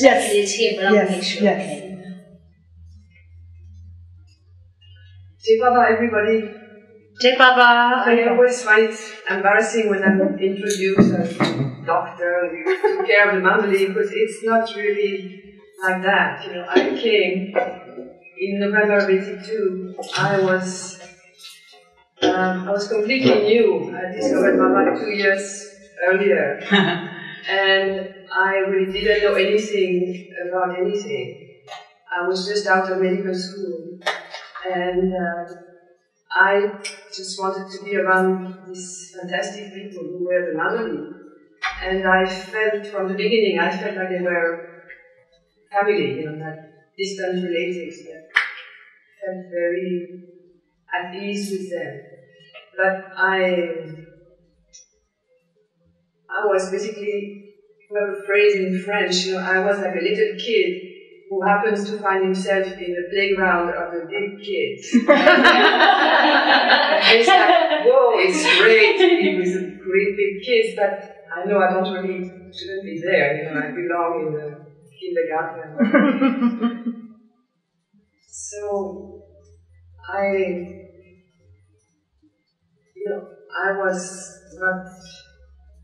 Yes. It's here, but I'll Yes, make sure. yes. Okay. Jai Baba, everybody. Jai Baba. I always find it embarrassing when I'm introduced as doctor who took care of the family because it's not really like that. You know, I came in November of '82. I was um, I was completely new. I discovered Baba two years earlier, and I really didn't know anything about anything. I was just out of medical school, and. Uh, I just wanted to be around these fantastic people who were the Mandali. And I felt from the beginning, I felt like they were family, you know, like distant relatives I felt very at ease with them. But I, I was basically, have a phrase in French, you know, I was like a little kid who happens to find himself in the playground of the big kids. and it's like, whoa, it's great to be with the great big kid, but I know I don't really shouldn't be there. You know, I belong in the kindergarten. so I, you know, I was not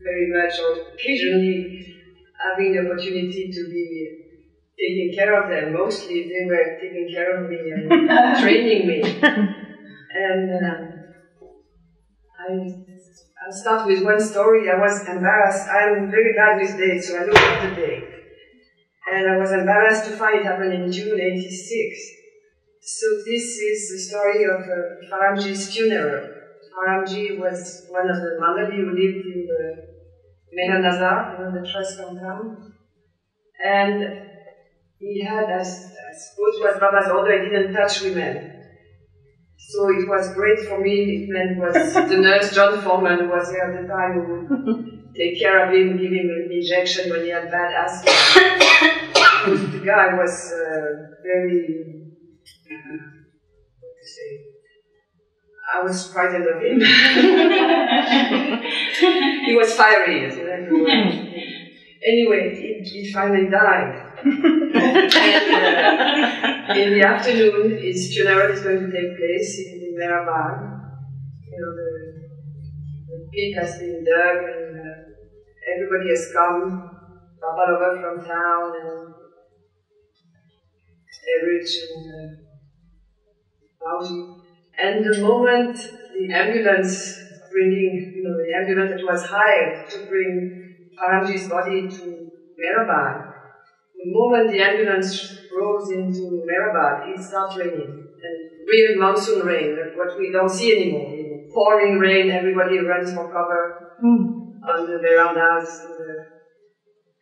very much, or occasionally having the opportunity to be taking care of them. Mostly they were taking care of me and training me. And um, I, I'll start with one story. I was embarrassed. I'm very bad with dates, so I looked at the date. And I was embarrassed to find it happened in June 86. So this is the story of uh, Faramji's funeral. Faramji was one of the Mandali who lived in the Meher Nazar, you know, the trust compound. And he had, as, I suppose was Baba's order, he didn't touch women. So it was great for me. It meant was the nurse John Foreman was here at the time who would take care of him, give him an injection when he had bad asthma. The guy was uh, very, uh, what to say, I was frightened of him. he was fiery. Anyway, he, he finally died. and, uh, in the afternoon, his funeral is going to take place in, Meherabad. You know, the, the pit has been dug and uh, everybody has come, Papa over from town and Eruch and uh, Bhauji. And the moment the ambulance bringing, you know, the ambulance that was hired to bring Faramji's body to Meherabad, the moment the ambulance rolls into Meherabad, it starts raining. And real monsoon rain, what we don't see anymore. You know, pouring rain, everybody runs for cover Mm. on the verandas. And the,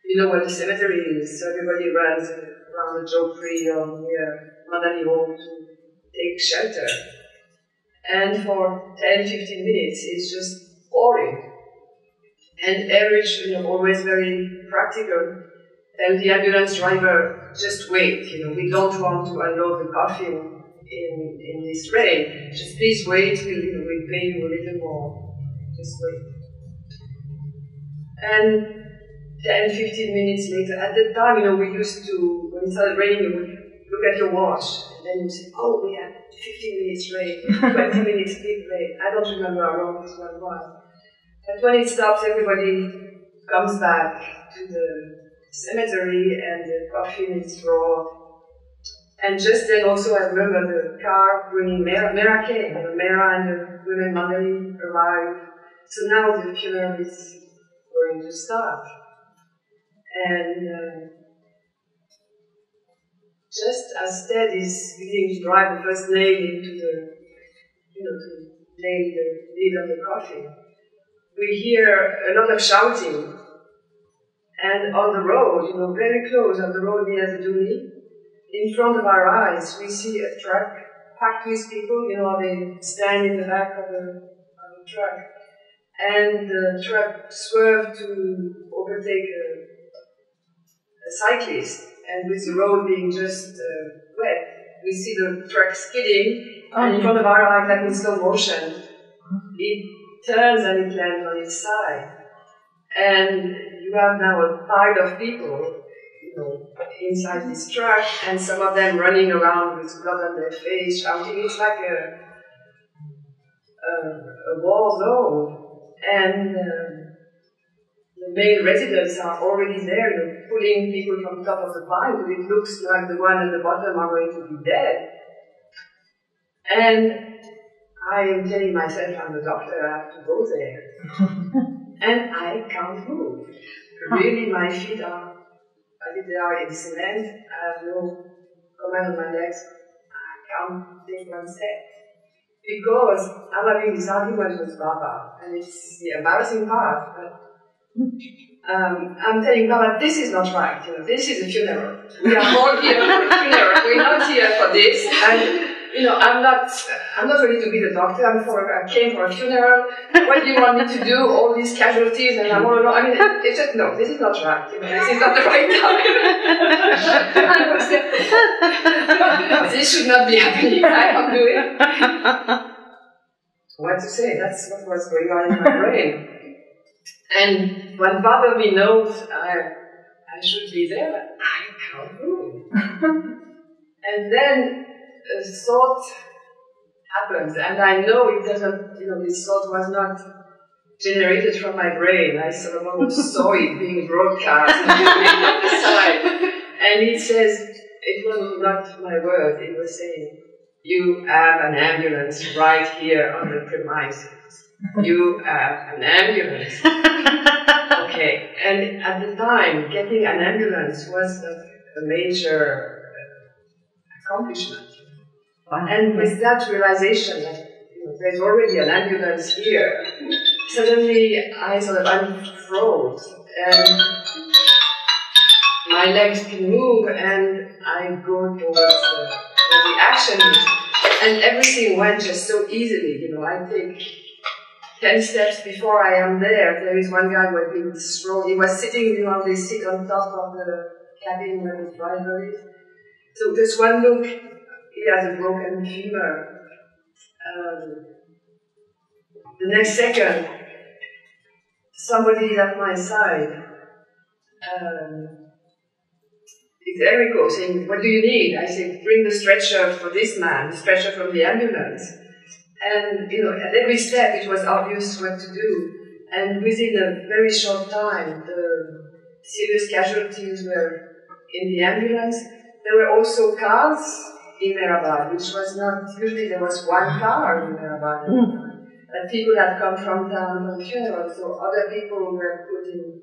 you know where the cemetery is, so everybody runs around the Jhopdi or near Mandali Hall to take shelter. And for 10 15 minutes, it's just boring. And Eruch, you know, always very practical, tell the ambulance driver, just wait, you know, we don't want to unload the coffin in, in this rain. Just please wait, we'll, you know, we'll pay you a little more. Just wait. And 10, 15 minutes later, at the time, you know, we used to, when it started raining, look at your watch, and then you say, oh, we had 15 minutes rain, 20 minutes big rain. I don't remember how long this one was. But when it stops, everybody comes back to the cemetery and the coffin is brought. And just then also I remember the car bringing Mehera, Mehera came, know, Mehera and the women Mandali arrived. So now the funeral is going to start. And uh, just as Ted is beginning to drive the first nail into the, you know, to nail the lid of the coffin, we hear a lot of shouting. And on the road, you know, very close on the road near the Dhuni, in front of our eyes, we see a truck packed with people, you know, they stand in the back of the, of the truck. And the truck swerved to overtake a, a cyclist, and with the road being just uh, wet, we see the truck skidding Oh, in front of our eyes, like in slow motion. It turns and it lands on its side. And you have now a pile of people you know, inside this truck, and some of them running around with blood on their face, shouting. It's like a, a, a war zone. And uh, the main residents are already there, you know, pulling people from the top of the pile, but it looks like the one at the bottom are going to be dead. And I am telling myself I'm a doctor, I have to go there. and I can't move. Really, my feet are, I think they are in cement, I have no comment on my legs. I can't take one step. Because I'm having this argument with Baba, and it's the embarrassing part. But um, I'm telling Baba, this is not right. You know, this is a funeral. We are all here for a funeral. We're not here for this. And you know, I'm not, I'm not ready to be the doctor. I'm for, I came for a funeral. What do you want me to do? All these casualties, and I'm all alone. I mean, it's just no. This is not right. You know, this is not the right time. this should not be happening. I can't do it. What to say? That's what was going on in my brain. And when me knows I, I should be there, I can't move. and then a thought happens, and I know it doesn't, you know, this thought was not generated from my brain. I sort of almost saw it being broadcast on the side. And it says, it was not my word, it was saying, you have an ambulance right here on the premises. You have an ambulance. okay, and at the time, getting an ambulance was a, a major accomplishment. Wow. And with that realization that you know, there's already an ambulance here, suddenly I sort of unfroze and my legs can move and I go towards uh, the action and everything went just so easily. You know, I take 10 steps before I am there. There is one guy who had been destroyed. He was sitting, you know, they sit on top of the cabin where the driver is. So just one look, he has a broken femur. Um, the next second, somebody is at my side. Um, it's Enrico saying, What do you need? I say, Bring the stretcher for this man, the stretcher from the ambulance. And, you know, at every step it was obvious what to do. And within a very short time, the serious casualties were in the ambulance. There were also cars in Meherabad, which was not, usually there was one car in Meherabad. Mm. And people had come from town for so other people were put in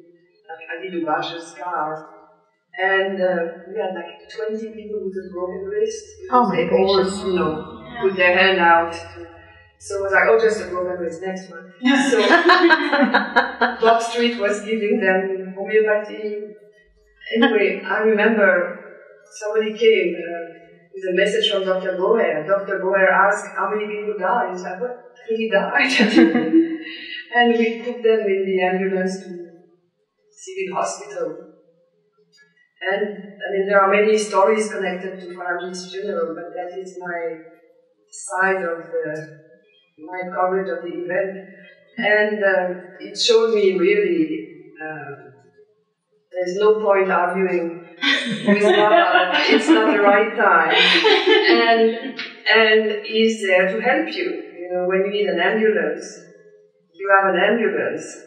like Adidou Basha's car. And uh, we had like 20 people with a broken wrist. Oh my they all, you know, put their hand out. So I was like, oh, just a broken wrist, next one. So Bob Street was giving them homeopathy. Anyway, I remember somebody came uh, with a message from Dr. Goher. Dr. Goher asked how many people died. He said, what? Three died. and we put them in the ambulance to civil hospital. And I mean, there are many stories connected to Faramji's funeral, but that is my side of the my coverage of the event, and uh, it showed me really uh, there's no point arguing with Baba. it's not the right time, and and he's there to help you. You know, when you need an ambulance, you have an ambulance.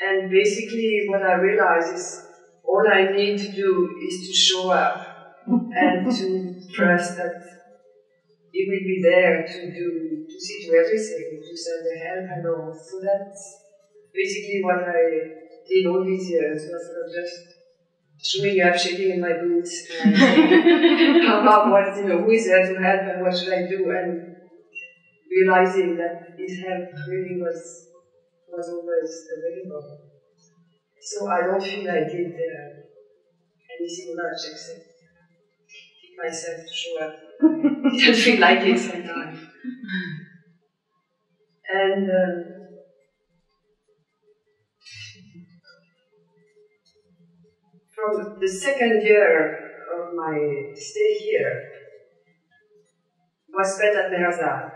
And basically, what I realize is all I need to do is to show up and to trust that he will be there to do, to see to everything, to send the help and all. So that's basically what I did all these years, was of just showing up, shaking in my boots, and how about what, you know, who is there to help and what should I do, and realizing that his help really was was always available. So I don't feel I did uh, anything much except myself to show up. didn't feel like it sometimes. And um, from the second year of my stay here was spent at Meherazad.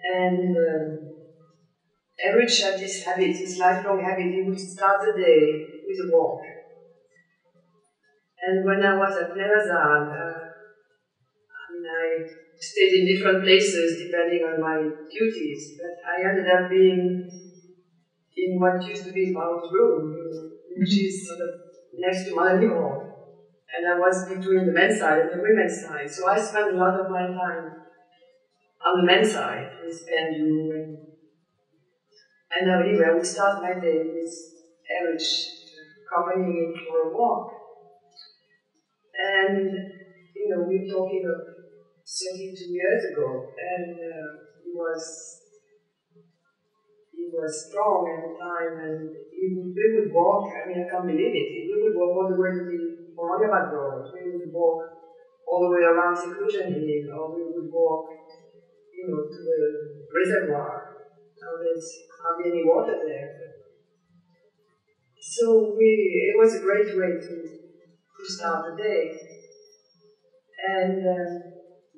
And um, Eruch this habit, this lifelong habit, he would start the day with a walk. And when I was at Meherazad, uh, I mean, I stayed in different places depending on my duties, but I ended up being in what used to be Paul's room, which is sort of next to my living hall. And I was between the men's side and the women's side, so I spent a lot of my time on the men's side with Benju and and anyway, I would start my day with Eruch accompanying him for a walk. And, you know, we're talking of 32 years ago, and uh, he was he was strong at the time, and he we would walk, I mean, I can't believe it, we would walk all the way to the Road, we would walk all the way around Seclusion Hill, or we would walk, you know, to the reservoir. Now there's hardly any water there. So we, it was a great way to start the day. And, um,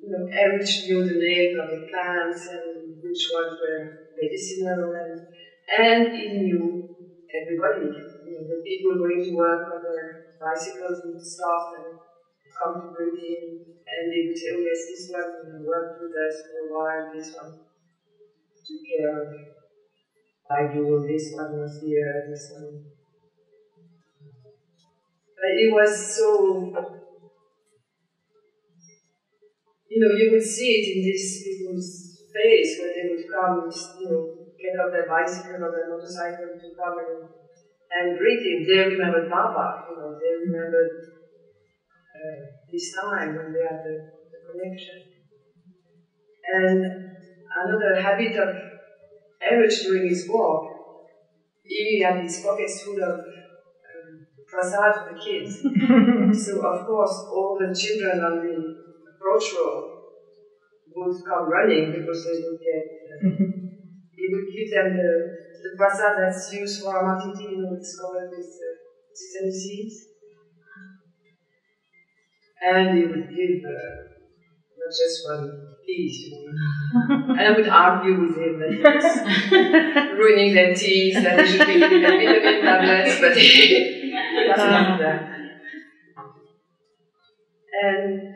you know, Eruch knew the names of the plants and which ones were medicinal and, and he knew everybody, you know, the people going to work on their bicycles and stuff and come to greet in, and they would say, oh yes, this one know, worked with us for a while, this one took care of I do this one was here, this one. But it was so, you know, you would see it in this people's face when they would come, you know, get off their bicycle or their motorcycle to come and, and greet him. They remembered Papa, you know, they remembered uh, this time when they had the, the connection. And another habit of Eruch during his walk, he had his pockets full of prasad for the kids. so of course all the children on the approach road would come running because they would get, uh, he would give them the, the prasad that's used for Amartithi, you know, it's covered with uh, sesame seeds. And he would give uh, not just one piece, and I would argue with him that he was ruining their teeth, that they should be a vitamin tablets, but he doesn't do that. And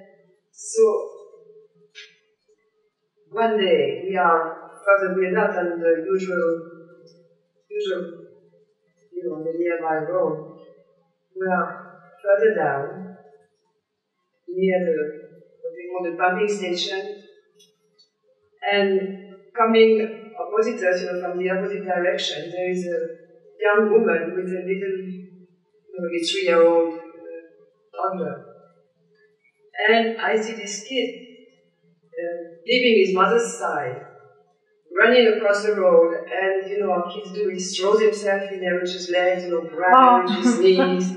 so one day we are further, we are not on the usual, usual, you know, the nearby road. We are further down, near the what we call the pumping station, and coming opposite us, you know, from the opposite direction, there is a young woman with a little, maybe three-year-old uh, toddler. And I see this kid uh, leaving his mother's side, running across the road, and you know what kids do, he throws himself in Eruch's legs, you know, grabs his knees.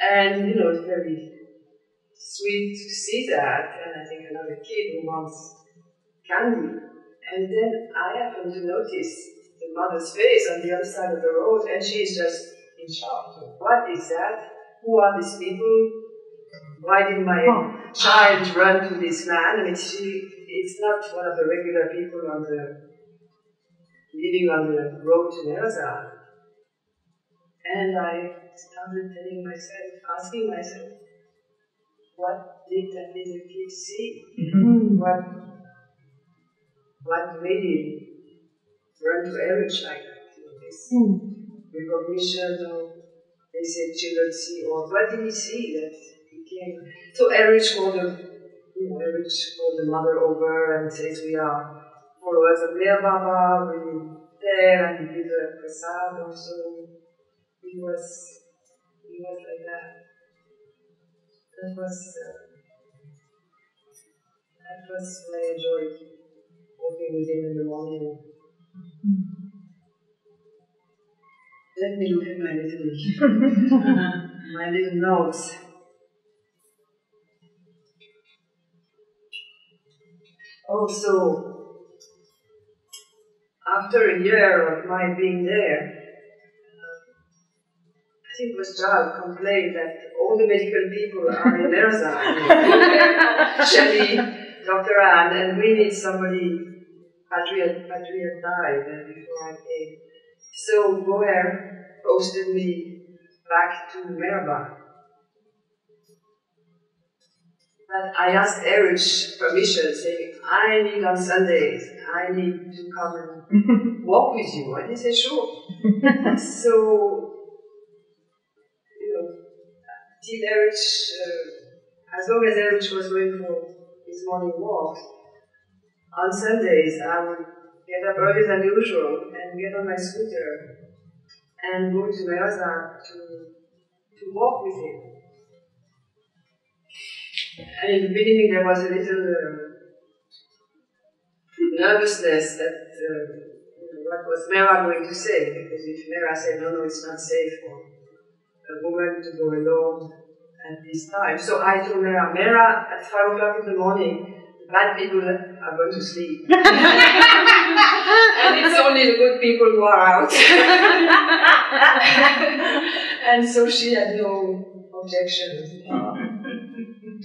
And you know, it's very sweet to see that, and I think another kid who wants candy. And then I happen to notice the mother's face on the other side of the road, and she is just in shock. What is that? Who are these people? Why did my oh. child run to this man? I mean, she, it's not one of the regular people on the living on the road to Meherazad. And I started telling myself, asking myself, what did that little kid see? Mm-hmm. What what made him run to Eruch like that? You know, this mm. Recognition of they said children see or what did he see that he came so Eruch called the you know, Eruch called the mother over and says we are followers of Meher Baba, we there and he did a prasad also. He was he was like that. That was uh, that was my joy walking with him in the morning. Let me look at my little my little notes. Also, after a year of my being there, I think was complained that all the medical people are in Meherazad. Shelley, Dr. Anne, and we need somebody Patriot, Patriot died before I came. So Goher posted me back to Merba. But I asked Eruch permission, saying, I need on Sundays, I need to come and walk with you. And he said, sure. so, you know, till Eruch, uh, as long as Eruch was going for his morning walk, on Sundays I would get up earlier than usual and get on my scooter and go to Merza to, to walk with him. And in the beginning there was a little uh, nervousness that uh, what was Mehera going to say, because if Mehera said, no, no, it's not safe for a woman to go alone at this time. So I told Mehera, Mehera, at 5 o'clock in the morning, bad people are going to sleep. and it's only the good people who are out. and so she had no objection.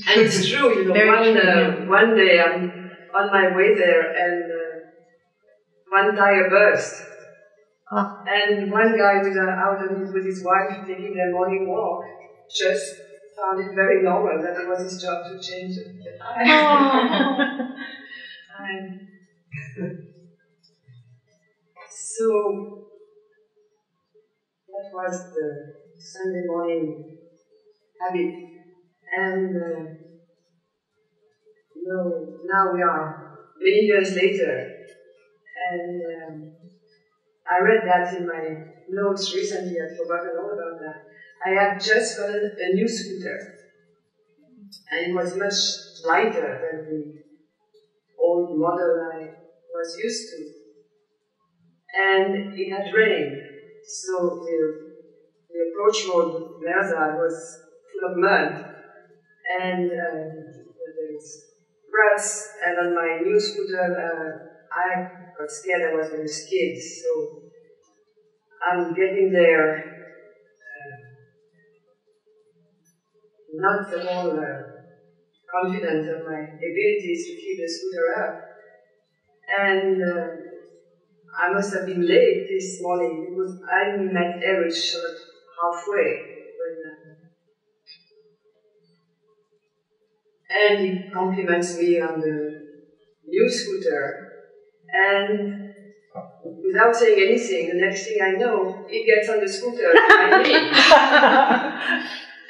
And it's true, you know, Very one, true, uh, one day I'm on my way there and uh, one tire burst. Ah. And one guy was uh, out with his wife taking their morning walk just found it very normal that it was his job to change the tire. And so that was the Sunday morning habit. And uh, you know, now we are many years later, and um, I read that in my notes recently. I'd forgotten all about that. I had just gotten a new scooter, and it was much lighter than the old model I was used to. And it had rained, so the, the approach road Merza was full of mud, and um, there's ruts, and on my new scooter, uh, I got scared. I was going to skid, so I'm getting there uh, not at all uh, confident of my abilities to keep the scooter up. And uh, I must have been late this morning because I met Eruch halfway. When, uh, and he compliments me on the new scooter. And without saying anything, the next thing I know, he gets on the scooter me.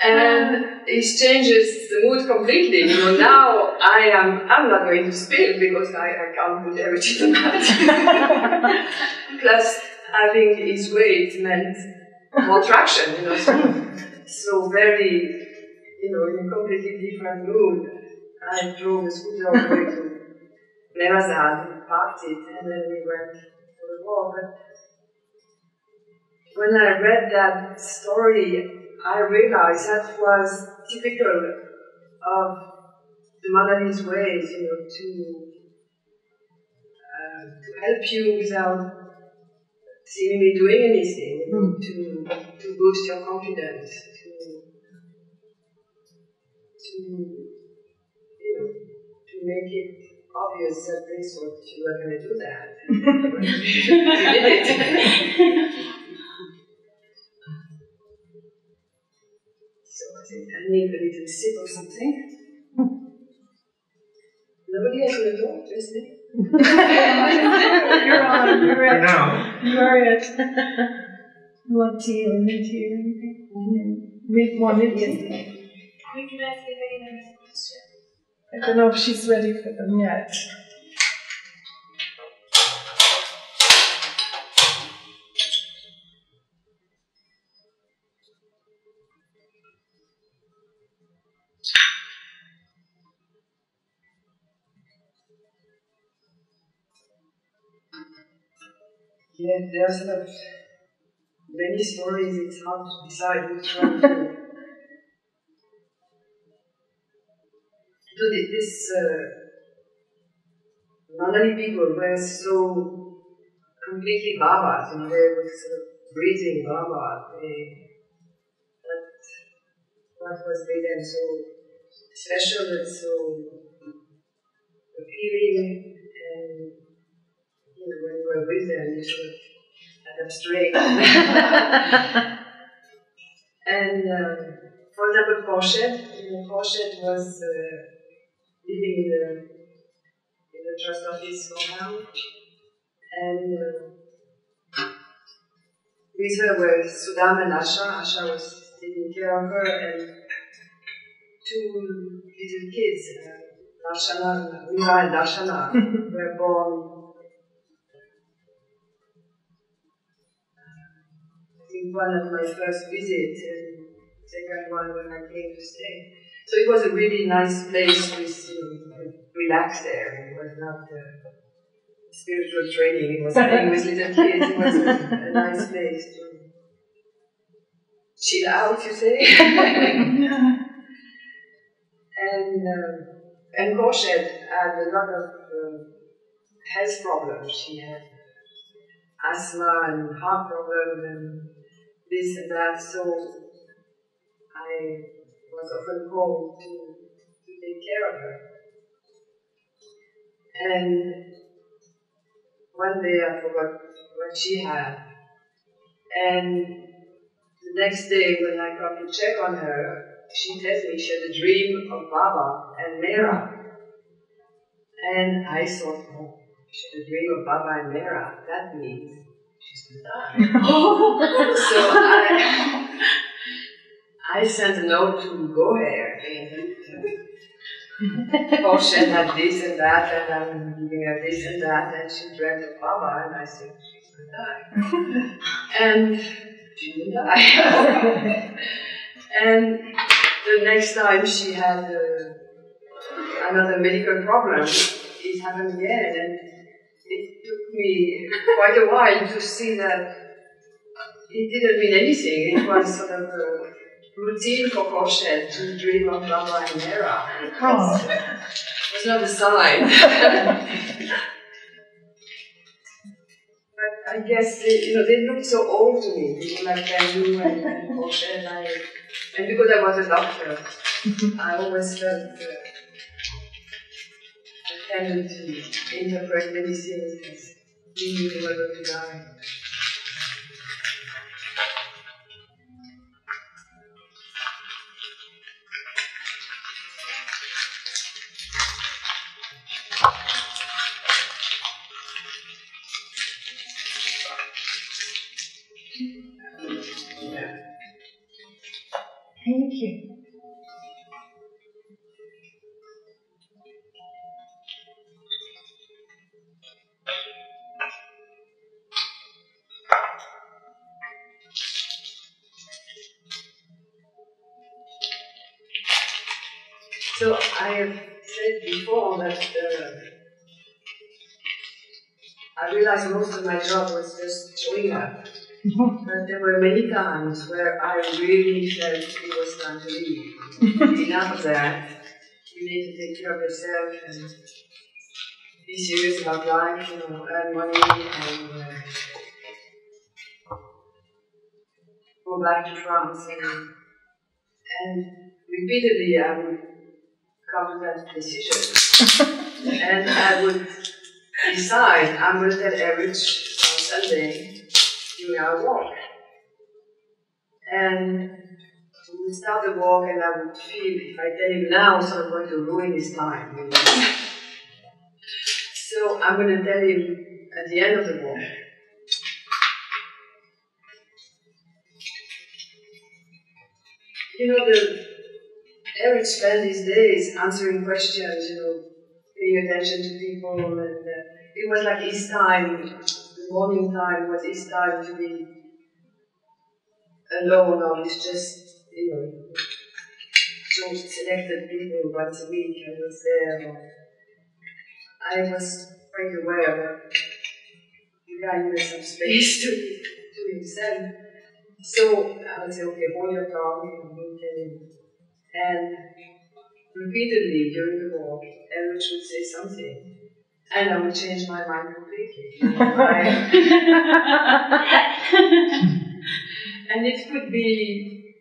and it changes the mood completely. You know, now I am I'm not going to spill because I, I can't put everything in the mat. Plus having his weight meant more traction, you know, so, so very you know, in a completely different mood. I drove the scooter all the way to Meherazad and parked it and then we went for the walk. But when I read that story I realized that was typical of the Madanese ways, you know, to, uh, to help you without seemingly doing anything, you know, to, to boost your confidence, to, to, you know, to make it obvious that they thought you were going to do that. I need a little sip or something. Nobody has will talk, just me. You're on. You're For it. now. You are it. You want tea or mint tea or anything? Mint one Indian tea. We can ask if anyone has a question. I don't know if she's ready for them yet. Yeah, there's of many stories, it's hard to decide which one to. So thi- this uh, Bengali people were so completely Babas, you know, they were sort of breathing Baba. They, that what was made them so special and so appealing and you know, when were with them, you sort of them straight. and um, for example, Porsche, you know, Porsche was uh, living in the, in the trust office compound, and uh, with her were Sudam and Asha. Asha was taking care of her, and two little kids, uh, Darshana, Mira and Darshana, were born. One of my first visits, and second one when I came to stay. So it was a really nice place with, you know, relax there. It was not spiritual training, it was playing with little kids. It was a, a nice place to chill out, you say. and um, and Khorshed had a lot of um, health problems. She had asthma and heart problems and this and that. So I was often called to, to take care of her. And one day I forgot what she had. And the next day when I come to check on her, she tells me she had a dream of Baba and Mehera. And I thought, oh, she had a dream of Baba and Mehera. That means she's gonna die. so I, I sent a note to go there. Porsche had this and that, and I'm giving her this and that, and she dreamt of Baba, and I said, she's gonna die. and she didn't die. and the next time she had uh, another medical problem, it happened again, and it took me quite a while to see that it didn't mean anything. It was sort of a routine for Khorshed to dream of Baba and Mehera. It was, it was not a sign. but I guess they, you know they looked so old to me, people like Bennu and, and Koshet. I, and because I was a doctor, I always felt uh, tended to interpret many things as being going to die. So I have said before that uh, I realized most of my job was just showing up. But there were many times where I really felt it was time to leave. Enough of that. You need to take care of yourself and be serious about life, you know, earn money and uh, go back to France. And, and repeatedly I would that decision. and I would decide I'm going to tell Eruch on Sunday during our walk. And we start the walk, and I would feel if I tell him now, so I'm going to ruin his time. you know. so I'm going to tell him at the end of the walk. You know, the Eruch spent these days answering questions, you know, paying attention to people, and uh, it was like his time, the morning time was his time to be alone, or it's just, you know, so selected people once a week I was there. I was quite aware that the guy needed some space to, to himself. So I would say, okay, hold your tongue, and tell him. And repeatedly during the walk, Eruch would say something, and I would change my mind completely. And it could be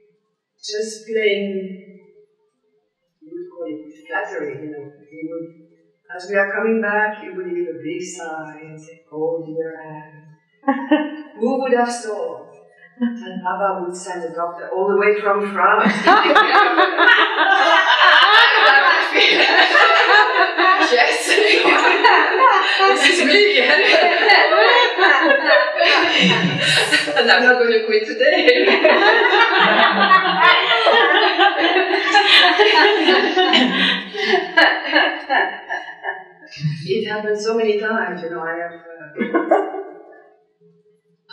just plain, we would call it flattery, you know. He would as we are coming back, he would give a big sigh and say, Oh dear Anne, who would have thought that Baba would send a doctor all the way from France? yes, this is me again. and I'm not going to quit today. it happened so many times, you know. I have uh,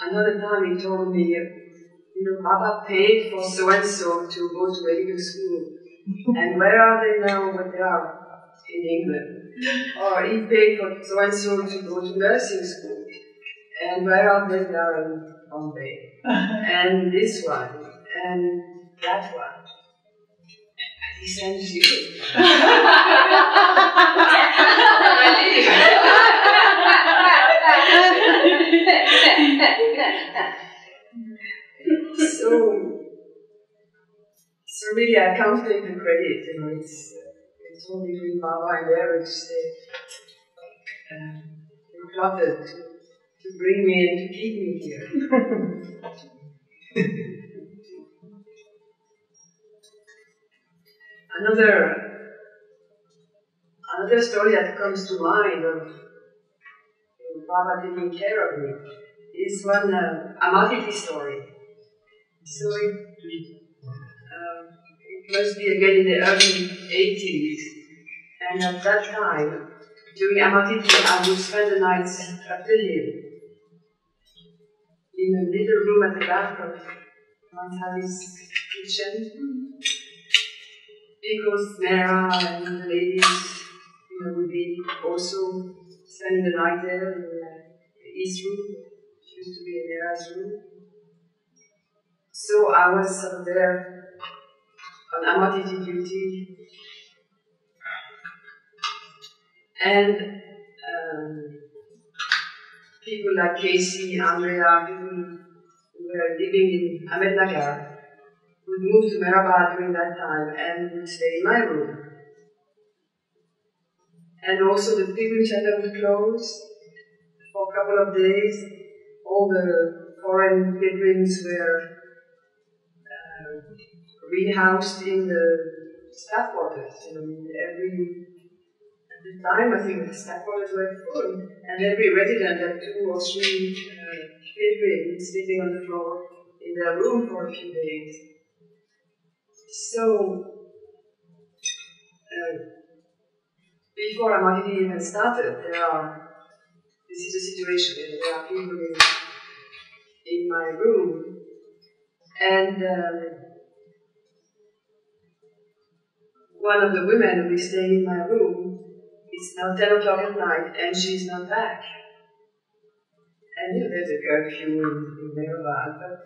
another time he told me, you know, Baba paid for so and so to go to medical school, and where are they now? But they are in England. Or oh, he paid for so and so to go to nursing school, and where are they? now are in Bombay. and this one, and that one. He sends you. So, so really, I can't take the credit. You know, it's it's all between Baba and Eruch. They um, plotted to, to bring me and to keep me here. another another story that comes to mind of Baba taking care of me. Is one uh, Amartithi story. So it, um, it must be again in the early 80s, and at that time, during Amartithi, I would spend the nights the hill in a little room at the back of Mandali's kitchen. Because Mehera and the ladies you know, would be also spending the night there in the East Room. She used to be in Mehera's room. So I was up there on Amartithi duty. And um, people like Casey, Andrea, people who were living in Ahmednagar would move to Meherabad during that time and would stay in my room. And also the center would close for a couple of days. All the foreign pilgrims were uh, rehoused in the staff quarters. You know, every at the time I think the staff quarters were full, and every resident had two or three uh, pilgrims sleeping on the floor in their room for a few days. So, uh, before Amartithi even started, there are, this is a situation, there are people in, in my room, and um, one of the women who is staying in my room, it's now 10 o'clock at night, and she's not back. And you know, there's a curfew in, in Meherabad, but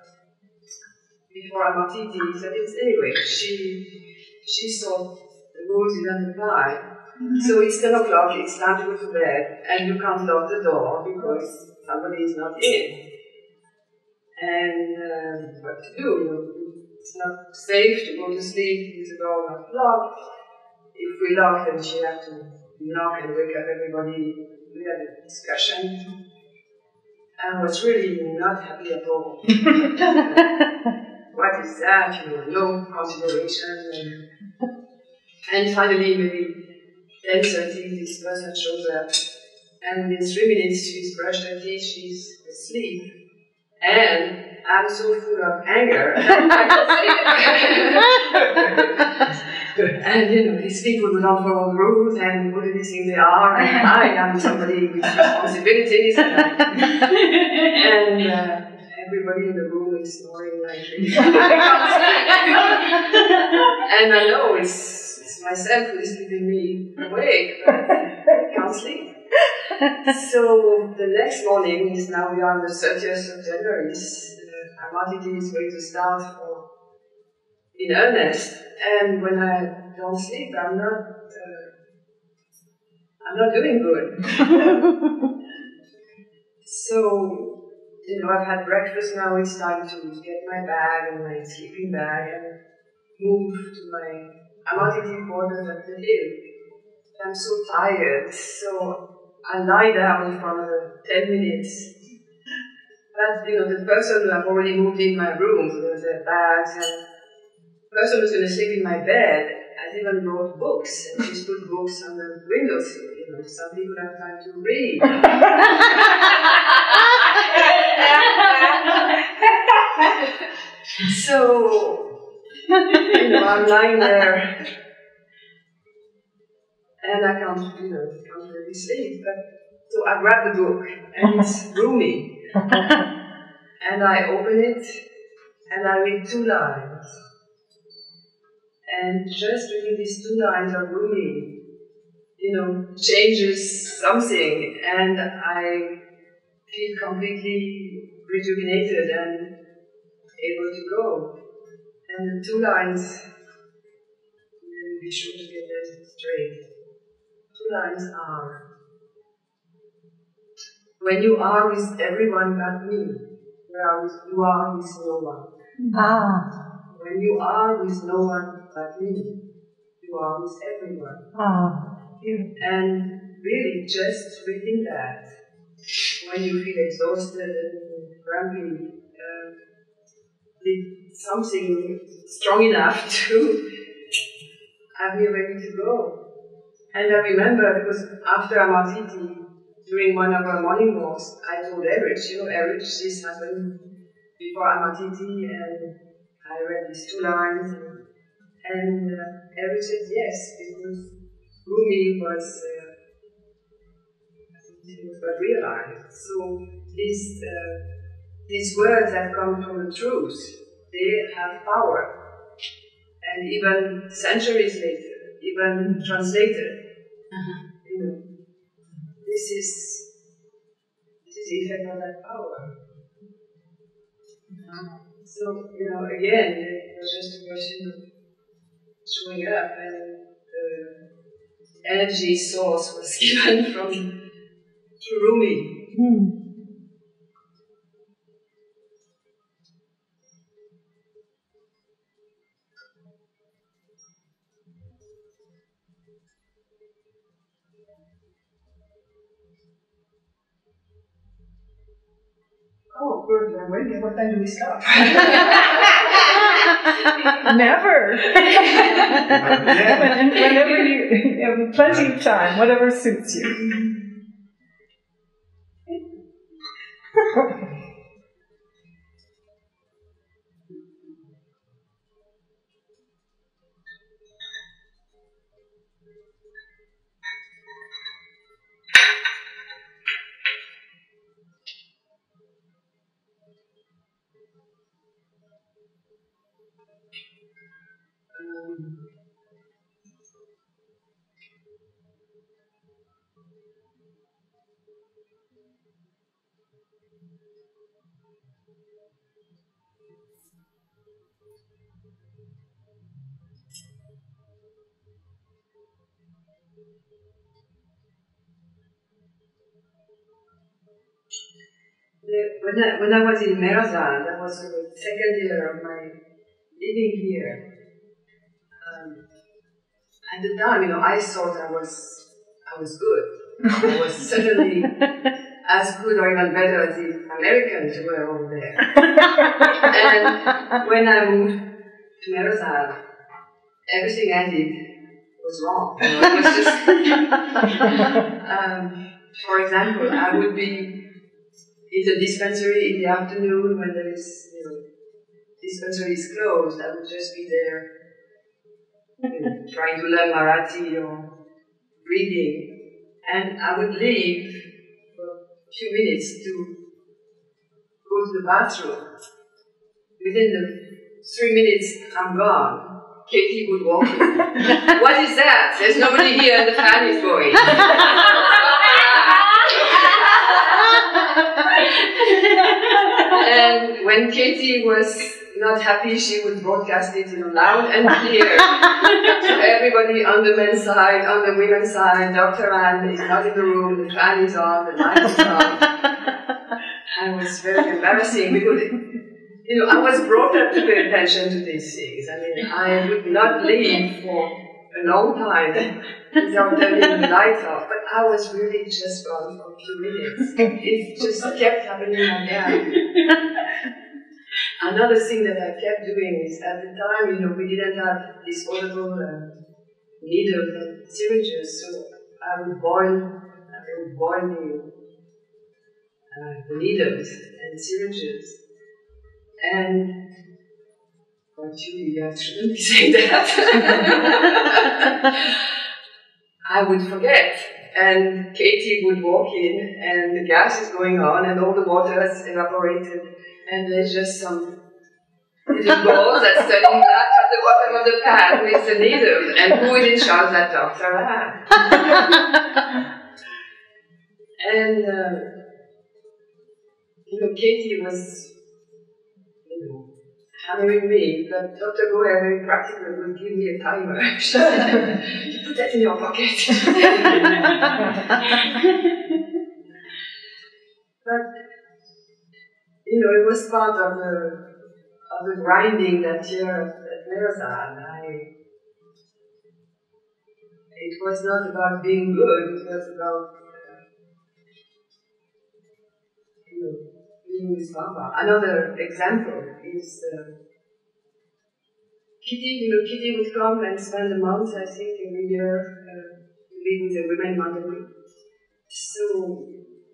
before Amartithi, so it's anyway, she she saw the rules didn't apply. So it's 10 o'clock, it's time to go to bed, and you can't lock the door because somebody is not in. And uh, what to do? It's not safe to go to sleep with the door not locked. If we lock, then she has to knock and wake up everybody. We had a discussion. And was really not happy at all. what is that? You know, no consideration. And, and finally, maybe 10.30, this person shows up. And within three minutes, she's brushed her teeth, she's asleep. And I'm so full of anger. and you know, these people who don't follow rules and what do they think they are? And I am somebody with responsibilities. And, and uh, everybody in the room is snoring like and I know it's myself who is keeping me awake, but I can't sleep. so the next morning is now we are on the 30th of January. Uh, Amartithi is going to start for in earnest, and when I don't sleep, I'm not. Uh, I'm not doing good. so you know, I've had breakfast now, it's time to get my bag and my sleeping bag and move to my Amartithi quarters at the hill. I'm so tired, so I lie down for another 10 minutes. But, you know, the person who I've already moved in my room, so there's their bags, and the person who's going to sleep in my bed has even brought books, and she's put books on the windowsill, you know, some people have time to read. so, you know, I'm lying there and I can't, you know, can't really sleep. But so I grab the book and it's Rumi, and I open it and I read two lines. And just reading these two lines of Rumi, you know, changes something, and I feel completely rejuvenated and able to go. And the two lines, let me be sure to get that straight two lines are when you are with everyone but me, where you are with no one. Ah, When you are with no one but me, you are with everyone. ah. And really, just reading that, when you feel exhausted and grumpy, uh, it's something strong enough to have me ready to go. And I remember because after Amartithi, during one of our morning walks, I told Eruch, you know, Eruch, this happened before Amartithi, and I read these two lines, and, and uh, Eruch said yes, because Rumi was, uh, was realized. So these, uh, these words have come from the truth, they have power. And even centuries later, even translated, you know, this is this is the effect of that power. So, you know, again, it was just a question of showing up and the energy source was given from Rumi. Hmm. Good, I'm waiting. What time do we stop? Never. When- Whenever you, you have plenty of time, whatever suits you. when I, when I was in Meherazad, that was the second year of my living here. Um, at the time, you know, I thought I was I was good. I was certainly as good or even better as the Americans who were over there. and when I moved to Meherazad, everything I did was wrong. You know, it was just, um, for example, I would be in the dispensary in the afternoon when there is, you know, dispensary is closed. I would just be there trying to learn Marathi or reading. And I would leave for a few minutes to go to the bathroom. Within the three minutes, I'm gone. Katie would walk in. what is that? There's nobody here and the fan is going. and when Katie was not happy, she would broadcast it, you know, loud and clear to everybody on the men's side, on the women's side. Dr. Anne is not in the room, the fan is on, the light is on. And it was very embarrassing because, you know, I was brought up to pay attention to these things. I mean, I would not leave for a long time without turning the lights off. But I was really just gone for a few minutes. It just kept happening again. Another thing that I kept doing is at the time, you know, we didn't have disposable uh, needles and syringes, so I would boil, I would boil the, uh, needles and syringes. And but you, I shouldn't be that. I would forget. And Katie would walk in, and the gas is going on, and all the water has evaporated, and there's just some little balls that's standing back at the bottom of the pan with the needles. And who is in charge? That doctor I and, uh, you know, Katie was, hammering me, but Dr. Goher very practical would give me a timer. you put that in your pocket. but, you know, it was part of the, of the grinding that year at Marathon. I, it was not about being good, it was about, uh, you know, Another example is uh, Kitty. You know, Kitty would come and spend a month, I think, every year uh, living the women mountain. So,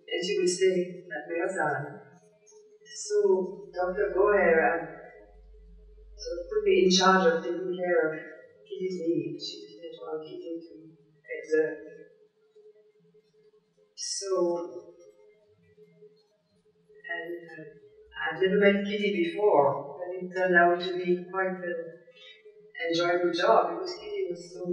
and she would stay at Meherazad. So, Dr. Goher uh, sort of put me in charge of taking care of Kitty's needs. She didn't want Kitty to exert. So, and uh, I'd never met Kitty before, but it turned out to be quite an enjoyable job because Kitty was so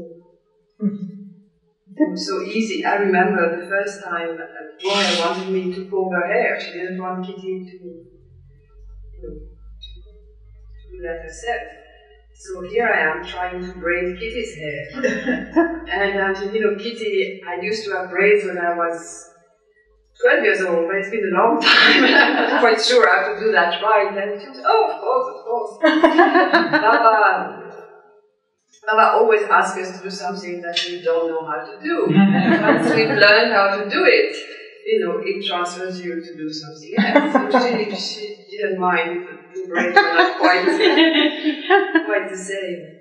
so easy. I remember the first time uh, Gloria wanted me to comb her hair. She didn't want Kitty to, you know, to do that herself. So here I am trying to braid Kitty's hair. and um, you know, Kitty, I used to have braids when I was 12 years old, but it's been a long time I'm not quite sure how to do that right. And she was, oh, of course, of course. Baba, Baba always asks us to do something that we don't know how to do. Once we've learned how to do it, you know, it transfers you to do something else. So she, she didn't mind if the not quite, quite the same.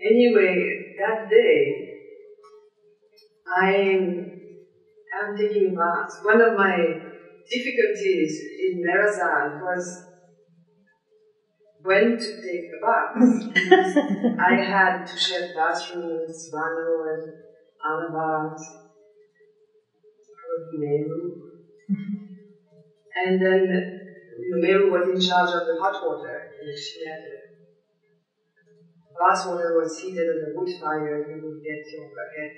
Anyway, that day, I I'm taking a bath. One of my difficulties in Meherazad was when to take a bath. I had to share bathrooms, Rano and Anabad, Meheru. And then Meheru was in charge of the hot water, and she had bath water was heated on the wood fire, you would get your baguette.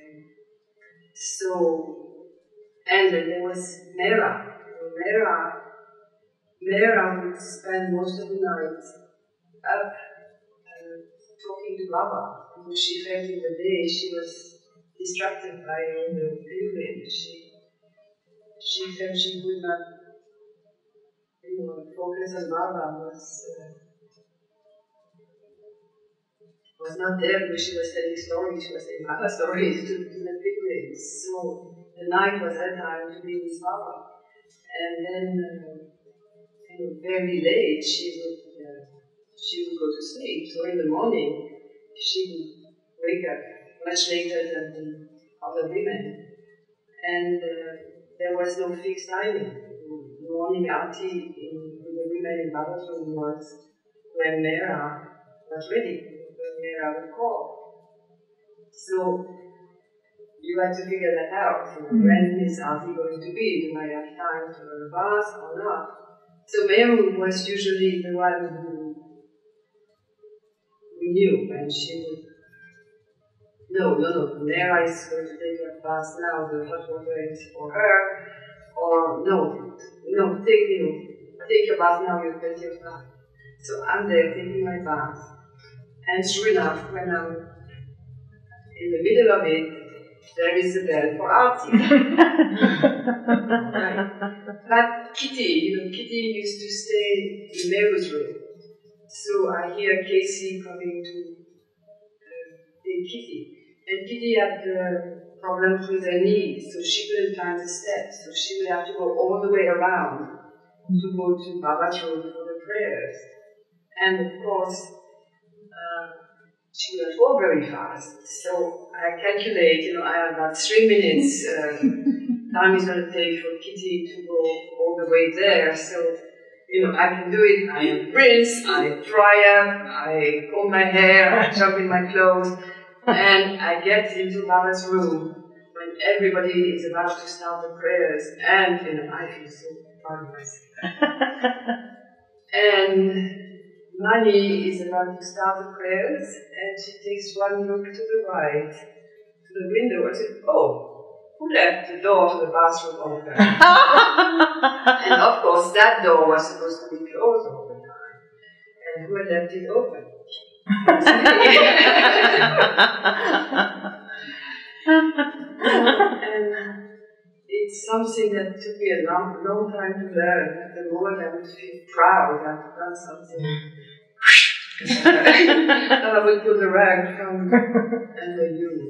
So and there was Mehera. Mehera, Mehera would spend most of the night up uh, talking to Baba because she felt in the day she was distracted by the pilgrimage. She, she felt she could not you know, focus on Baba was uh, was not there because she was telling stories, she was telling Baba stories to, to the pilgrims. So the night was her time to be with Baba. And then, uh, very late, she would, uh, she would go to sleep. So in the morning, she would wake up much later than the other women. And uh, there was no fixed timing. The morning auntie in, the women in Baba's room was when Mehera was ready, when Mehera would call. So you had to figure that out. mm-hmm. When is Auntie going to be? Do I have time to a bath or not? So Meheru was usually the one who, knew, and she would, no, no, no, Mehera is going to take a bath now, the hot water is for her, or no, no, take, you take a bath now, you've plenty of time. So I'm there taking my bath, and sure enough, when I'm in the middle of it, there is a bell for Arti. right. But Kitty, you know, Kitty used to stay in Meheru's room. So I hear Casey coming to named Kitty. And Kitty had uh, problems with her knees, so she couldn't climb the steps, so she would have to go all the way around to go to Baba's room for the prayers. And of course, uh, she would go very fast. So I calculate, you know, I have about three minutes uh, time is going to take for Kitty to go all the way there. So, you know, I can do it. I rinse, I dry up, I comb my hair, I jump in my clothes, and I get into Baba's room when everybody is about to start the prayers, and you know, I feel so proud of myself. and Mani is about to start the prayers, and she takes one look to the right, to the window, and says, "Oh." Who left the door to the bathroom open? and of course, that door was supposed to be closed all the time. And who had left it open? and it's something that took me a long, long time to learn. At the moment, I would feel proud I've done something. and I would put the rag from under you.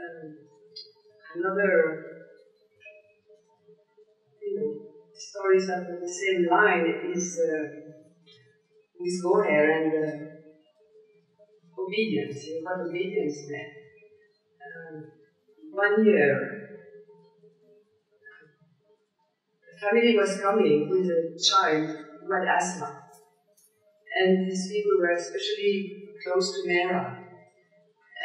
Um, another you know, stories that the same line is uh, with Goher and uh, obedience, you what obedience meant. Um, one year, a family was coming with a child who had asthma. And these people were especially close to Mehera.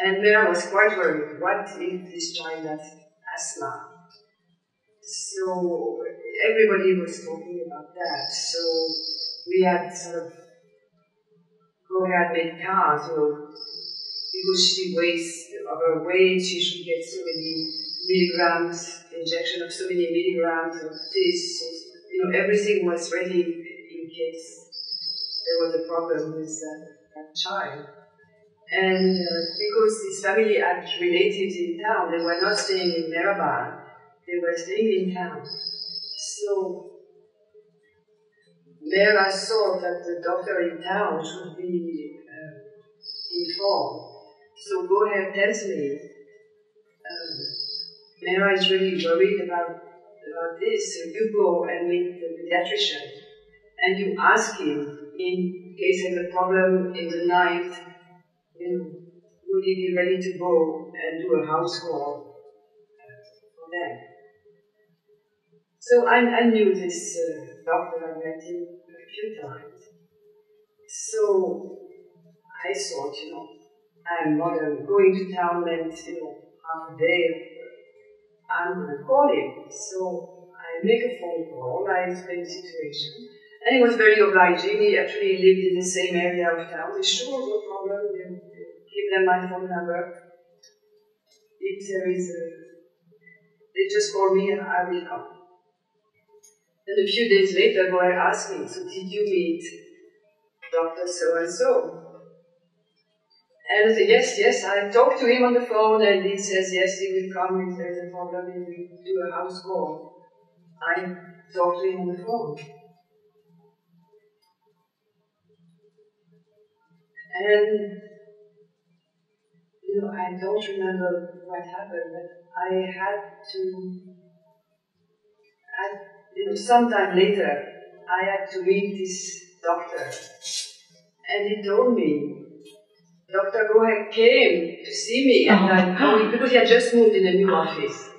And Mehera was quite worried, what if this child has asthma? So everybody was talking about that. So we had sort of ahead make cars, you know, because she weighs of her weight, she should get so many milligrams, injection of so many milligrams of this. You know, everything was ready in case there was a problem with uh, that child. And uh, because this family had relatives in town, they were not staying in Meherabad, they were staying in town. So Mehera saw that the doctor in town should be uh, informed. So Goher tells me, um, Mera is really worried about, about this, so you go and meet the pediatrician and you ask him in case there's a problem in the night, you know, would he be ready to go and do a house call for them? So I, I knew this uh, doctor, I met him a few times. So I thought, you know, I'm not going to town meant, you know, half a day. I'm going to call him. So I make a phone call, I explain the situation. And he was very obliging. He actually lived in the same area of town. He sure, no problem. You give them my phone number. If there is a, they just call me and I will come. Then a few days later, Goher asked me, so did you meet Dr. So-and-so? And I said, yes, yes, I talked to him on the phone and he says, yes, he will come if there's a problem and we do a house call. I talked to him on the phone. And, you know, I don't remember what happened, but I had to, I, you know, sometime later, I had to meet this doctor. And he told me, Dr. Goher came to see me, and I, uh-huh. because he had just moved in a new office.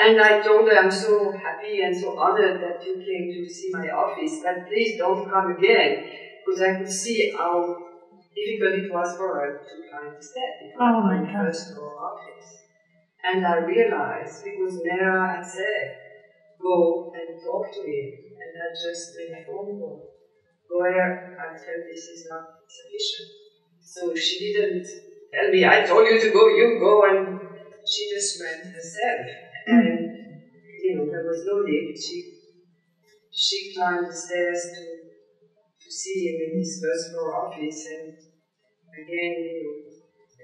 And I told her, I'm so happy and so honored that you came to see my office, but please don't come again, because I could see how difficult it was for her to climb the step. Oh my my first floor office. And I realized, because Mehera had said, go and talk to him, and I just made a phone call. Goher, I felt this is not sufficient. So she didn't tell me, I told you to go, you go, and she just went herself. And, you know, there was no lift. She, she climbed the stairs to, to see him in his first floor office, and again, you know,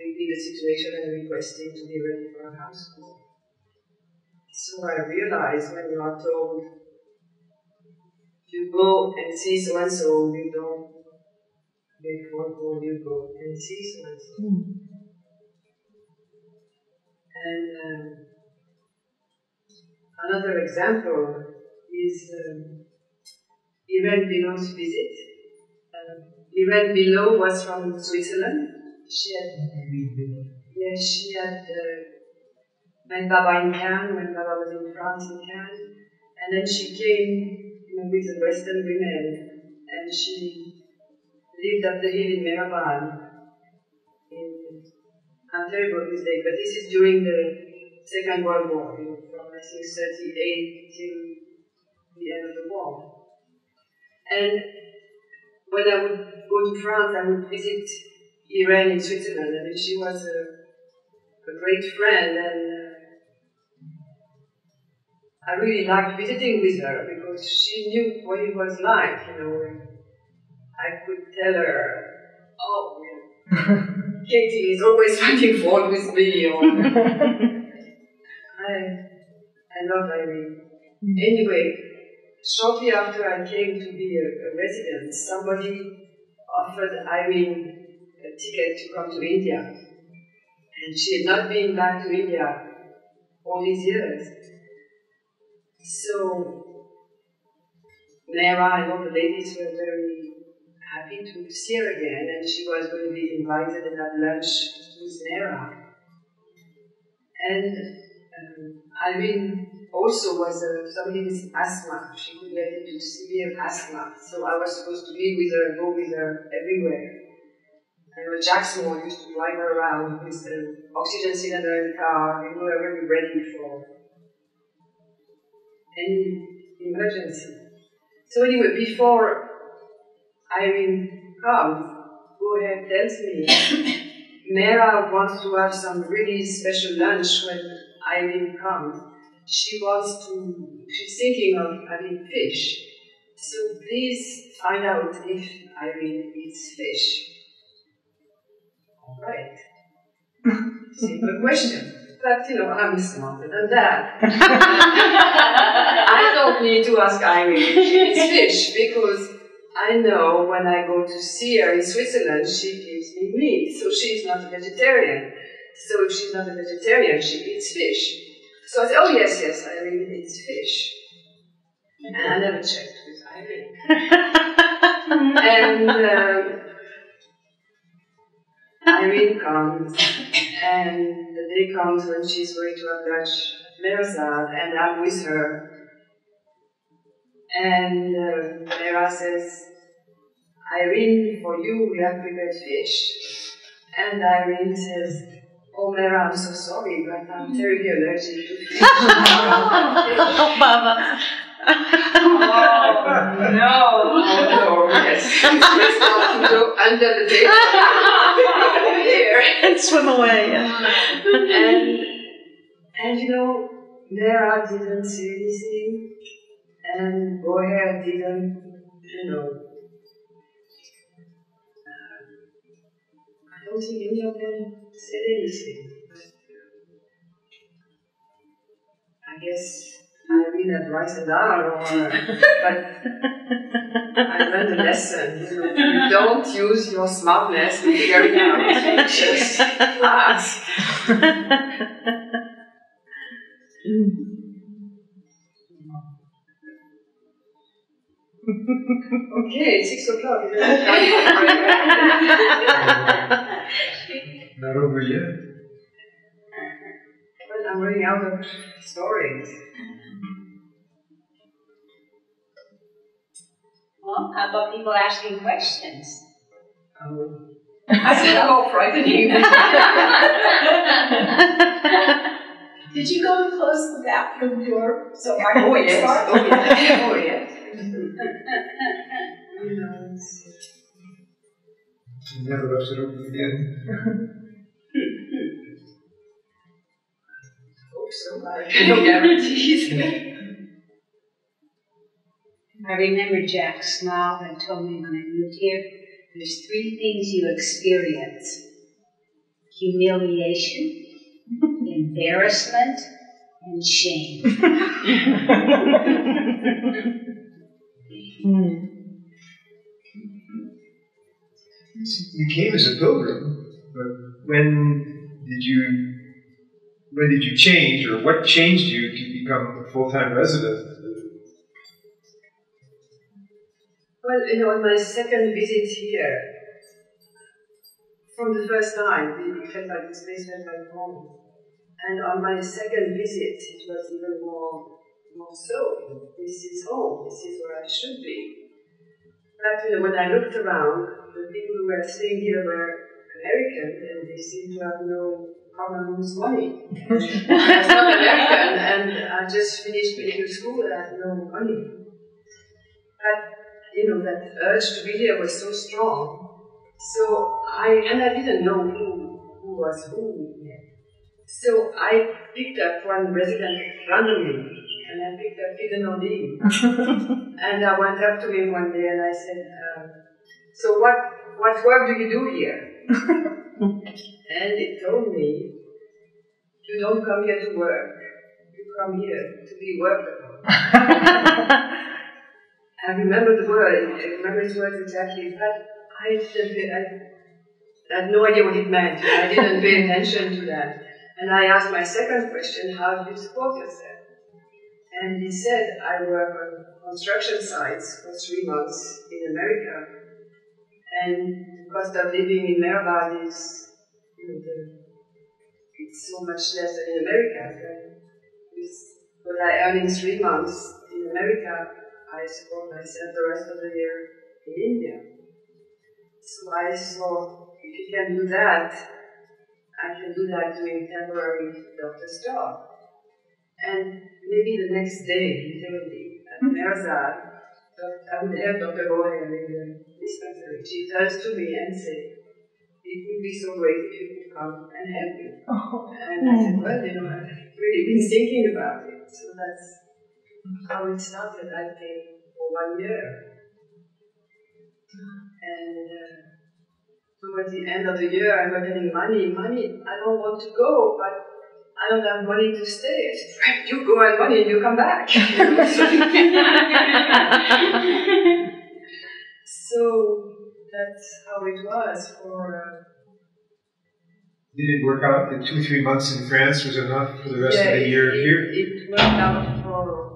repeat the situation and request him to be ready for a house call. So I realized when you are told you go and see so and so, you don't wait for call, you go and see so and so. Mm. And um, another example is um, Irene visit. Um, Irene was from Switzerland. She had, yeah, she had uh, met Baba in Cannes when Baba was in France in Cannes. And then she came you know, with the Western women and she lived up the hill in. In, I'm terrible day, but this is during the Second World War, you know, from I think 38 till the end of the war. And when I would go to France, I would visit Irene in Switzerland, I and she was a, a great friend, and I really liked visiting with her because she knew what it was like, you know. I could tell her, oh, you know, Katie is always finding fault with me, or I, I love Irene. Hmm. Anyway, shortly after I came to be a, a resident, somebody offered Irene a ticket to come to India. And she had not been back to India all these years. So, Mehera and all the ladies were very happy to see her again, and she was going to be invited and have lunch with Mehera. And um, Irene also was uh, somebody with asthma. She could get into severe asthma. So I was supposed to be with her and go with her everywhere. And when Jackson used to drive her around with an oxygen cylinder in the car, we were very ready for any emergency. So anyway, before Irene comes, go ahead tells me Mehera wants to have some really special lunch when Irene comes. She wants to, she's thinking of having fish. So please find out if Irene eats fish. All right. Simple question. But you know, I'm smarter than that. I don't need to ask Irene if she eats fish because I know when I go to see her in Switzerland, she gives me meat, so she's not a vegetarian. So if she's not a vegetarian, she eats fish. So I said, oh yes, yes, Irene eats fish. And I never checked with Irene. and um, Irene comes, and the day comes when she's going to have lunch at Meherazad, and I'm with her. And uh, Mehera says, Irene, for you we have prepared fish. And Irene says, Oh, Mehera, I'm so sorry, but I'm terribly allergic to fish. Oh, Baba. Oh, no. Oh, no, yes. It's best not to go under the table. Here. and swim away. And, and you know, Mehera didn't say anything, and Goher didn't, you know. uh, I don't think any of them said anything. But, uh, I guess Irene had write it down, or, but I learned a lesson. You, know, you don't use your smartness to figure it out. Just ask. Okay, six o'clock. Not over yet. Well, I'm running out of stories. Well, how about people asking questions? Um, I said, oh, frightening. Did you go and close the bathroom door so I oh, could yes. start? Oh, yes. Oh, yes. You know, it's- You never left it open again. hope so. I can no guarantees. I remember Jack smiled and told me when I moved here, there's three things you experience. Humiliation, embarrassment, and shame. Mm. You came as a pilgrim, but when did you when did you change, or what changed you to become a full time resident? Well, you know, on my second visit here, from the first time, it felt like this place felt like home. And on my second visit, it was even more, more so. This is home. This is where I should be. But you know, when I looked around, the people who were staying here were American, and they seemed to have no problem with money. I was not American, and I just finished medical school and I had no money. But you know, that urge to be here was so strong. So I, and I didn't know who, who was who yet. So I picked up one resident randomly, and I picked up Peter Nordeen. and I went up to him one day and I said, um, so what, what work do you do here? and he told me, you don't come here to work, you come here to be worked upon. I remember the word, I remember his words exactly, but I, didn't, I had no idea what it meant. I didn't pay attention to that. And I asked my second question, how do you support yourself? And he said, I work on construction sites for three months in America. And the cost of living in Meherabad is, you know, the, it's so much less than in America. With what I earn in three months in America, I support myself the rest of the year in India. So I thought, if you can do that, I can do that doing temporary doctor's job. And maybe the next day, literally, at hmm. Meherazad, I would have Dr. Goher in the dispensary. She turns to me and said, it would be so great if you could come and help me. Oh. And I said, well, you know, I've really been thinking about it. So that's how it started. I came for one year. And uh, towards the end of the year, I was getting money. Money, I don't want to go, but I don't have money to stay. I said, "Right, you go and money and you come back. so that's how it was for. Uh, Did it work out that two, three months in France was enough for the rest yeah, of the year it, here? It worked out for.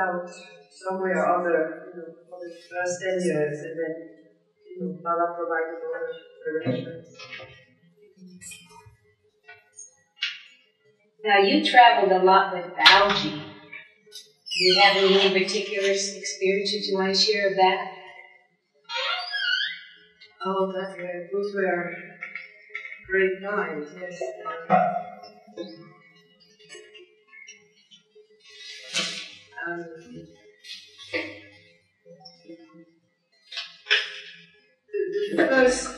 Out somewhere or other, you know, for the first 10 years, and then, you know, Bala provided all the arrangements. Now, you traveled a lot with Bhauji. Do you have any particular experiences you want to share of that? Oh, that were, those were great times, yes. The, first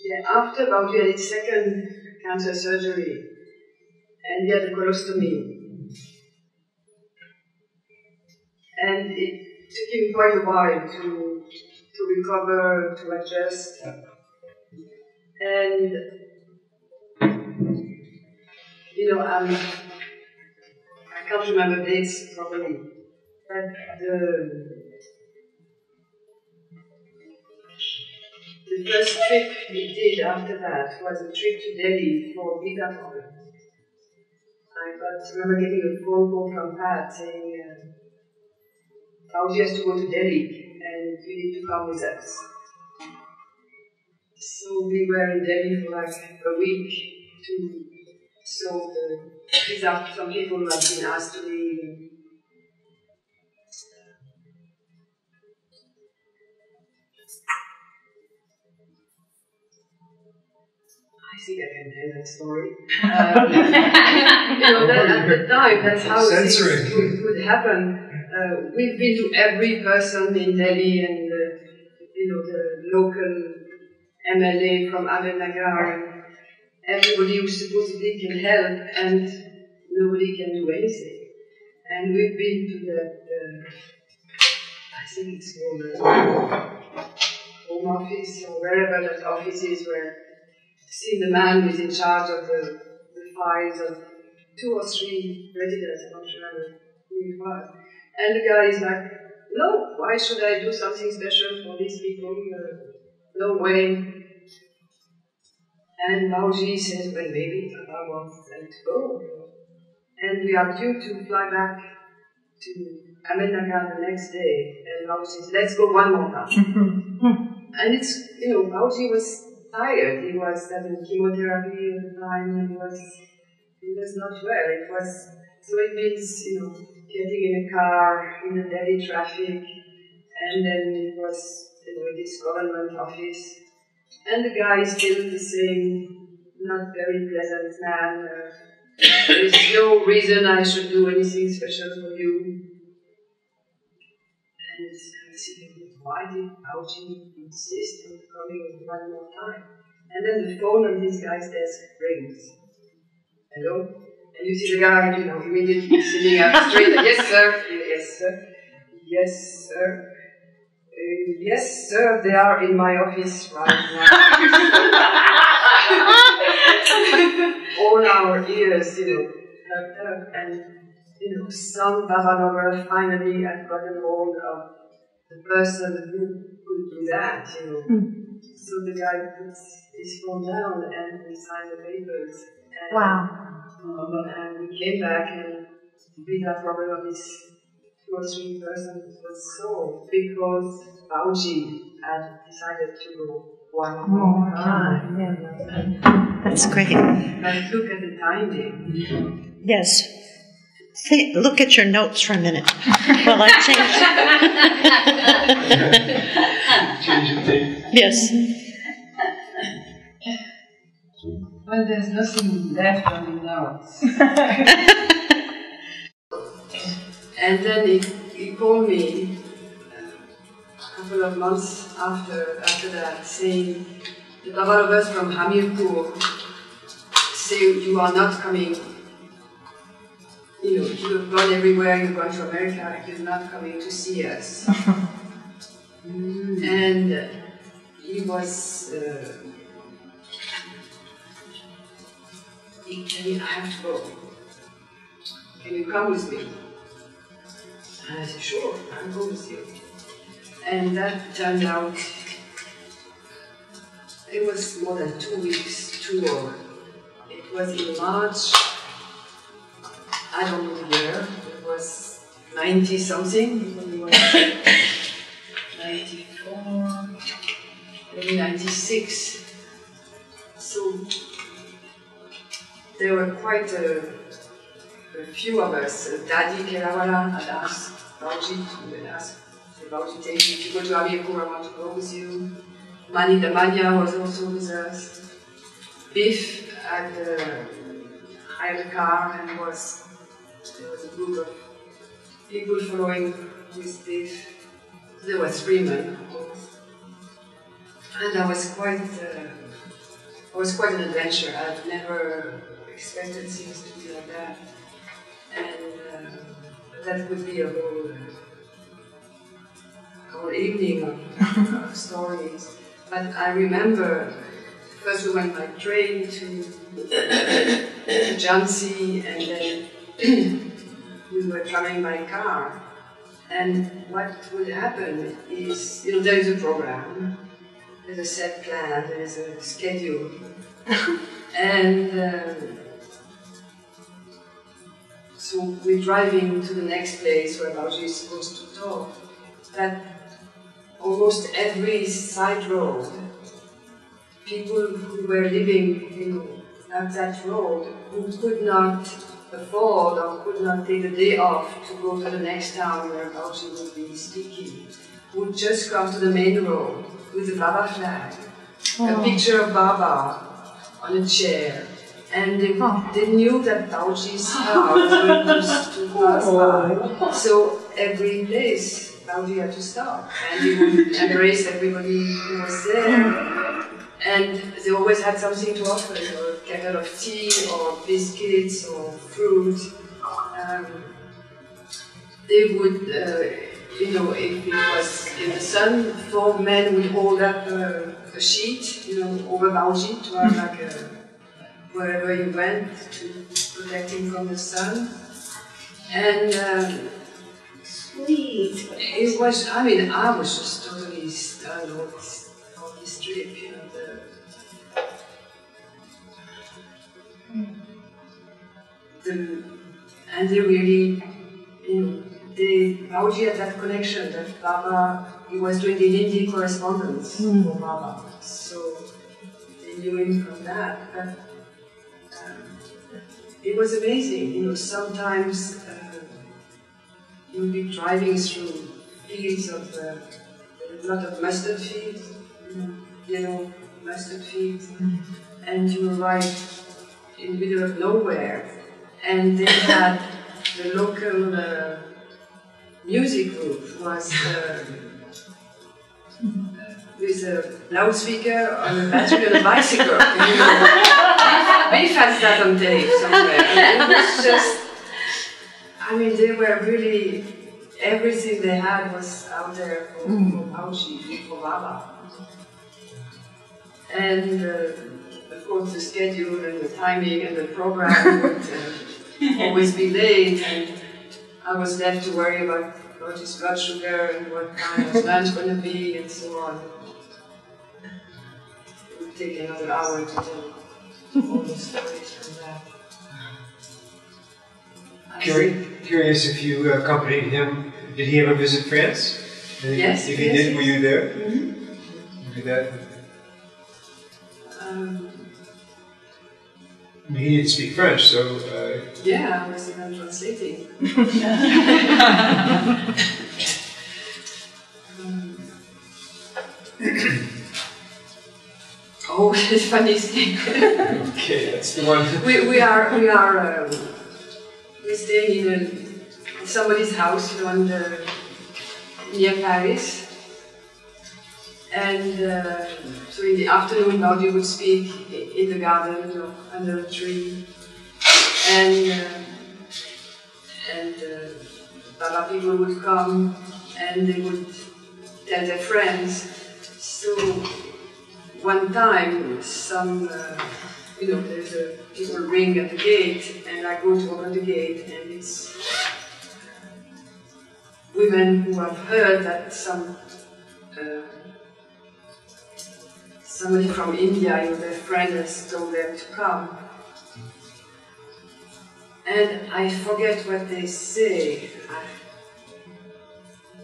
yeah, after his second cancer surgery and he had a colostomy. And it took him quite a while to to recover, to adjust, and you know, um, I can't remember dates properly, but the the first trip we did after that was a trip to Delhi for problems. I got, remember getting a phone call from Pat saying. Uh, Bhauji has to go to Delhi and you need to come with us. So we were in Delhi for like a week to solve the visa some people who have been asked to leave. I think I can tell that story. Um, you know, that at the time, that's how Censoring. things would, would happen uh, we've been to every person in Delhi and uh, you know the local MLA from Nagar and everybody who supposedly can help and nobody can do anything. And we've been to the, the I think it's called the Home Office or wherever that office is where seen the man who's in charge of the, the files of two or three residents, I don't remember who it was. And the guy is like, no, why should I do something special for these people? Uh, no way. And Bhauji says, well, maybe I want them to go. And we are due to fly back to Ahmednagar the next day. And Bhauji says, let's go one more time. and it's, you know, Bhauji was tired. He was having chemotherapy at the time. He was, he was not well. It was, so it means, you know, getting in a car in a Delhi traffic. And then it was, you know, this government office. And the guy is still the same, not very pleasant man. Uh, there is no reason I should do anything special for you. And I see, why did Bhauji insist on coming one more time? And then the phone on this guy's desk rings. Hello? And you see the guy, you know, immediately sitting up straight. yes, sir. Yes, sir. Yes, sir. Uh, yes, sir. They are in my office right now. All our ears, you know, perked and you know, some Baba finally had gotten hold of the person who could do that, you know. Hmm. So the guy puts his phone down and we signed the papers. And, Wow. Um, and we came back and the visa problem of this two or three persons was solved because Bhauji had decided to go one more time. Yeah. That's great. But look at the timing. Yes. Think, look at your notes for a minute. Well, I changed. Change the tape. Yes. Well, there's nothing left on the notes. and then he, he called me uh, a couple of months after after that, saying that a lot of us from Hamirpur say you are not coming. You know, you have gone everywhere, you've gone to America, you're not coming to see us. and uh, he was. Uh, I have to go. Can you come with me? And I said, sure, I'll go with you. And that turned out, it was more than two weeks tour. It was in March, I don't know the year, it was 90 something, when we were 94, maybe 96. So there were quite a, a few of us. Dadi Kerawala had asked Bhauji to ask Bhauji take me to go to Hamirpur, I want to go with you. Mani Damania was also with us. Biff had uh, hired a car and was there was a group of people following with Biff. There were three men. And I was quite uh, was quite an adventure. I've never expected things to be like that. That would be a whole, whole evening of, of stories. But I remember first we went by train to Jhansi and then we were traveling by car. And what would happen is, you know, there is a program, there's a set plan, there is a schedule. and um, so we're driving to the next place where Bhauji is supposed to talk. That almost every side road, people who were living, you know, at that road, who could not afford or could not take a day off to go to the next town where Bhauji would be speaking, would just come to the main road with a Baba flag, a oh. picture of Baba on a chair. And they, they knew that was going to, pass by. So every place Bhauji had to stop. And he would embrace everybody who was there. And they always had something to offer, you a kettle of tea or biscuits or fruit. Um, they would, uh, you know, if it was in the sun, four men would hold up uh, a sheet, you know, over Bhauji to have like a wherever he went to protect him from the sun. And um, Sweet. it was, I mean, I was just totally stunned on this, on this trip, you know. The, the, and they really, you know, they, Bhauji had that connection that Baba, he was doing the Hindi correspondence for Baba. So they knew him from that. But it was amazing, you know, sometimes uh, you'll be driving through fields of uh, a lot of mustard fields, you know, yellow mustard fields, and you arrive in the middle of nowhere, and they had the local uh, music group was uh, with a loudspeaker on a battery on a bicycle. You know. Biff has that on tape somewhere. And it was just, I mean, they were really, everything they had was out there for, for Bhauji, for Baba. And uh, of course, the schedule and the timing and the program would uh, always be late, and I was left to worry about what his blood sugar and what time was lunch going to be, and so on. It take another hour to tell all the stories from that. I Curi- Curious if you accompanied him. Did he ever visit France? And Yes, If he yes, did, were you there? Mhm. Did that? Um, he didn't speak French, so uh, yeah, I was even translating. Um, oh, it's funny thing. okay, that's the one. we, we are we are um, we're staying in a, somebody's house, you know, the, near Paris. And uh, so in the afternoon, Bhauji would speak in the garden or under a tree. And uh, and uh, Baba people would come and they would tell their friends. So one time, some, uh, you know, there's a people ring at the gate, and I go to open the gate, and it's women who have heard that some uh, somebody from India, you know, their friend has told them to come. And I forget what they say.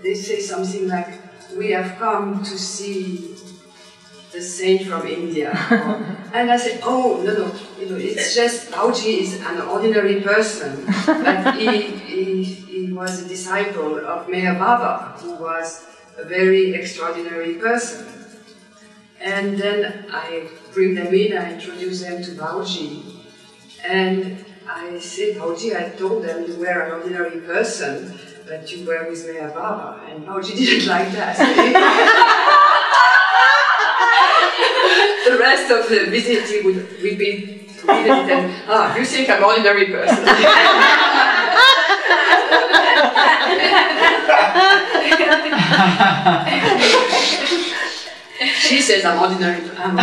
They say something like, "We have come to see the saint from India." And I said, "Oh no, no, you know, it's just Bhauji is an ordinary person, but he, he, he was a disciple of Meher Baba, who was a very extraordinary person." And then I bring them in, I introduce them to Bhauji, and I said, Bhauji, I told them you were an ordinary person, but you were with Meher Baba, and Bhauji didn't like that. the rest of the visit he would repeat, repeat it and, ah, you think I'm ordinary person. she says I'm ordinary. I'm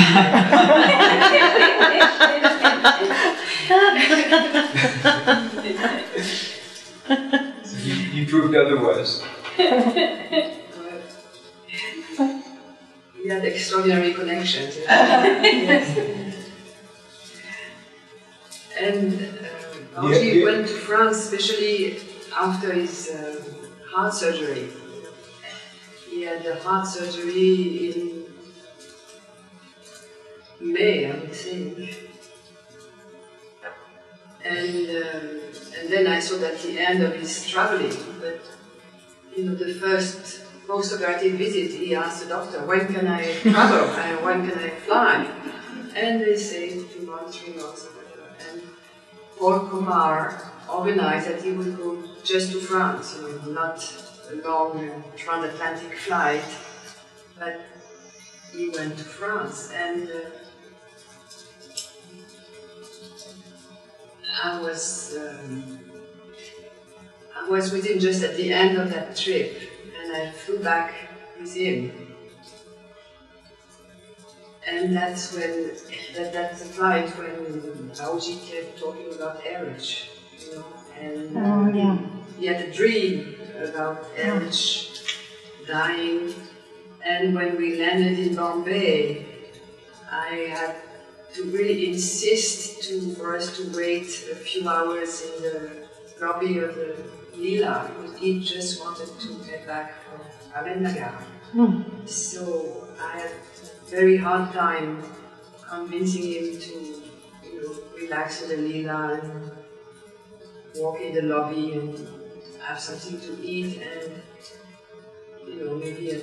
So you, you proved otherwise. We had extraordinary connections. yes. And uh, Yeah, he yeah. went to France, especially after his uh, heart surgery. He had a heart surgery in May, I would think. And, um, and then I saw that the end of his traveling, but you know, the first post-operative visit, he asked the doctor, when can I travel and when can I fly? And they say two months, three months, or whatever. And Paul Kumar organized that he would go just to France, you know, not a long transatlantic flight, but he went to France. And uh, I was um, I was with him just at the end of that trip, and I flew back with him. And that's when, that, that's the flight when Bhauji kept talking about Eruch, you know, and Oh, yeah. he had a dream about Eruch dying. And when we landed in Bombay, I had to really insist to, for us to wait a few hours in the lobby of the Lila he just wanted to get back from Ahmednagar. Hmm. So I had a very hard time convincing him to you know, relax in the Lila and walk in the lobby and have something to eat and you know maybe a,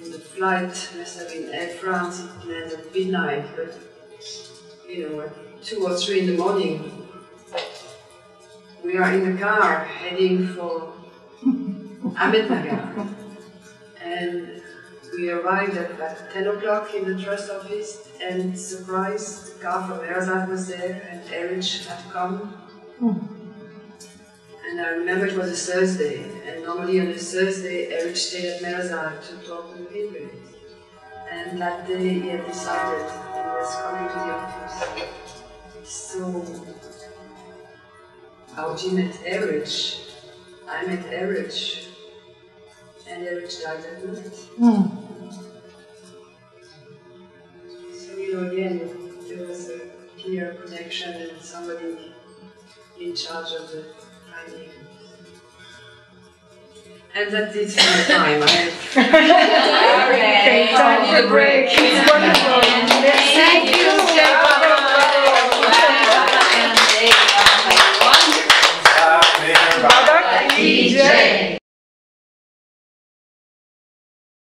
in the flight must have been Air France it landed at midnight but you know at two or three in the morning we are in the car heading for Ahmednagar and we arrived at about 10 o'clock in the trust office and surprised the car from Meherazad was there and Eruch had come and I remember it was a Thursday, and normally on a Thursday, Eruch stayed at Meherazad to talk to the pilgrims. And that day he had decided he was coming to the office. So, Bhauji met Eruch, I met Eruch, and Eruch died that night. Hmm. So, you know, again, there was a clear connection and somebody in charge of the finding. And that's it my time. I Okay, time for a break. It's wonderful.